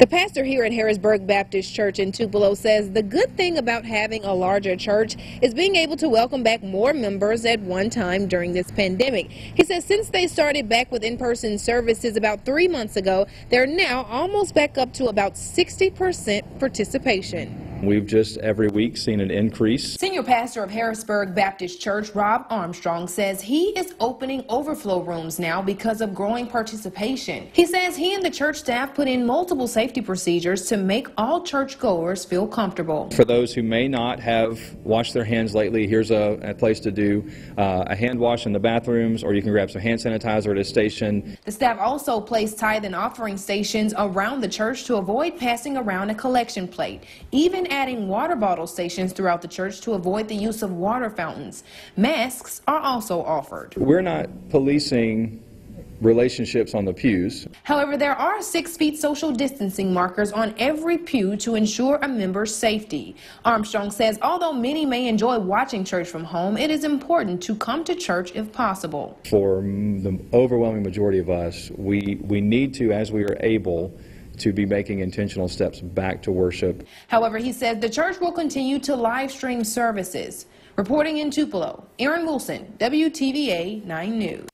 The pastor here at Harrisburg Baptist Church in Tupelo says the good thing about having a larger church is being able to welcome back more members at one time during this pandemic. He says since they started back with in-person services about three months ago, they're now almost back up to about 60% participation. We've just every week seen an increase. Senior pastor of Harrisburg Baptist Church, Rob Armstrong, says he is opening overflow rooms now because of growing participation. He says he and the church staff put in multiple safety procedures to make all churchgoers feel comfortable. For those who may not have washed their hands lately, here's a, a place to do uh, a hand wash in the bathrooms, or you can grab some hand sanitizer at a station. The staff also placed tithe and offering stations around the church to avoid passing around a collection plate, even adding water bottle stations throughout the church to avoid the use of water fountains. Masks are also offered. We're not policing relationships on the pews. However, there are six feet social distancing markers on every pew to ensure a member's safety. Armstrong says although many may enjoy watching church from home, it is important to come to church if possible. For the overwhelming majority of us, we, we need to, as we are able, to be making intentional steps back to worship. However, he said the church will continue to live stream services. Reporting in Tupelo, Aaron Wilson, WTVA 9 News.